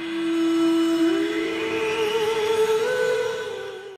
Mm-hmm.